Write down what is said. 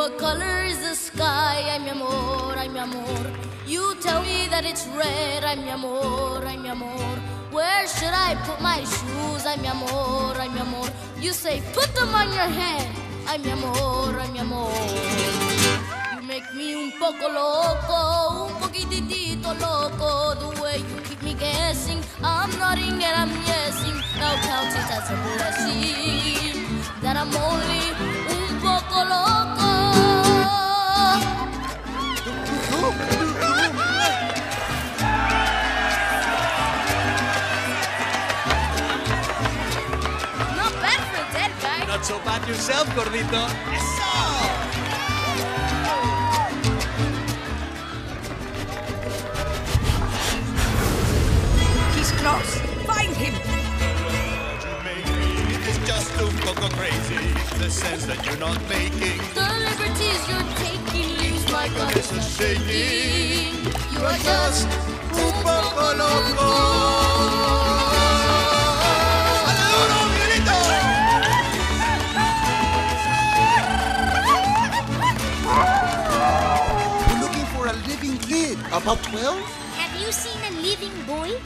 What color is the sky? Ay, mi amor, ay, mi amor. You tell me that it's red. Ay, mi amor, ay, mi amor. Where should I put my shoes? Ay, mi amor, ay, mi amor. You say, put them on your head. Ay, mi amor, ay, mi amor. You make me un poco loco, un poquitito loco. The way you keep me guessing. I'm nodding and I'm yesing. Now count it as a blessing. That I'm only dead guy. Not so bad yourself, gordito. He's close. Find him. It's just un poco crazy, the sense that you're not making. The liberties you're taking leaves my gut This is shaking. You are just About 12? Have you seen a living boy?